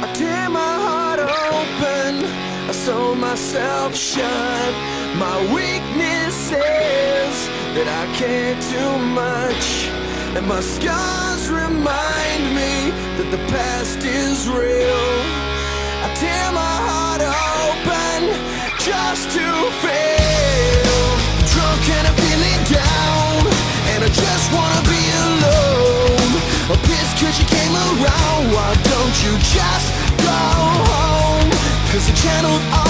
I tear my heart open, I sew myself shut. My weakness is that I can't do much. And my scars remind me that the past is real. I tear my heart open just to feel drunk and I'm feeling down, and I just wanna be alone. A piss cause you came around, why don't you just go home? Cause I channeled all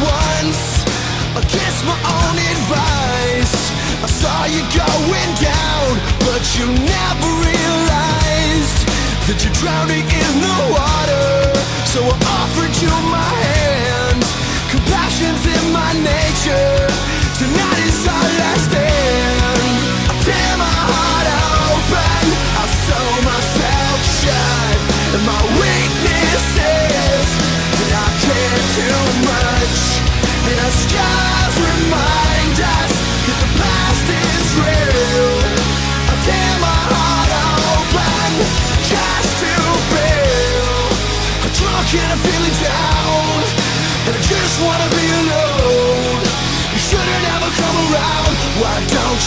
once against my own advice. I saw you going down, but you never realized that you're drowning in the water. So I offered you my hand.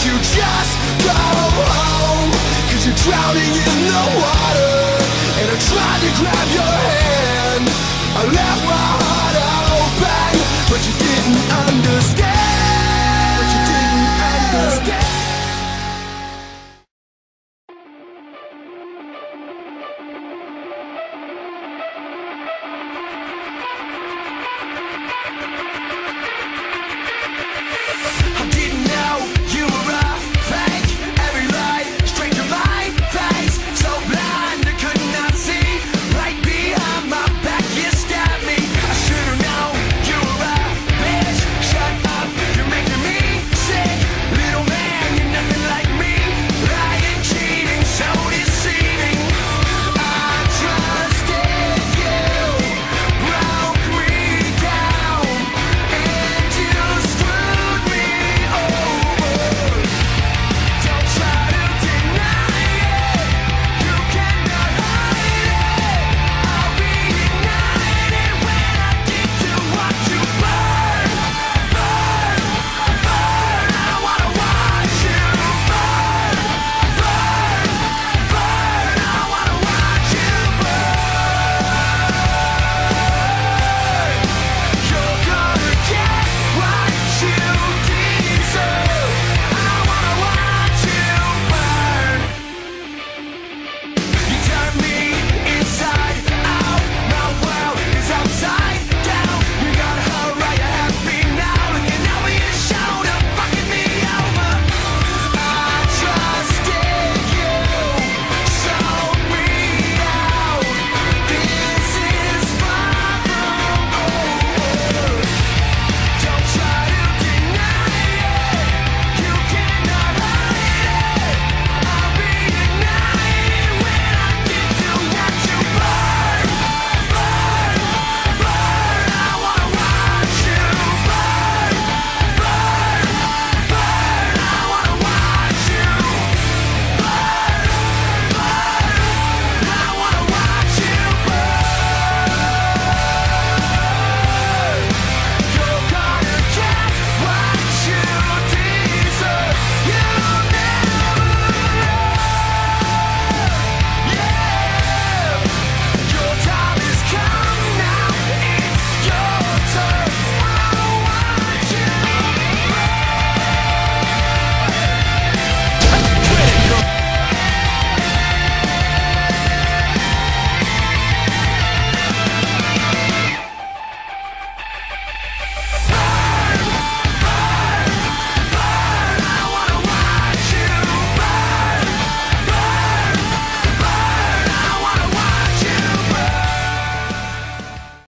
You just go home? Cause you're drowning in the water. And I tried to grab your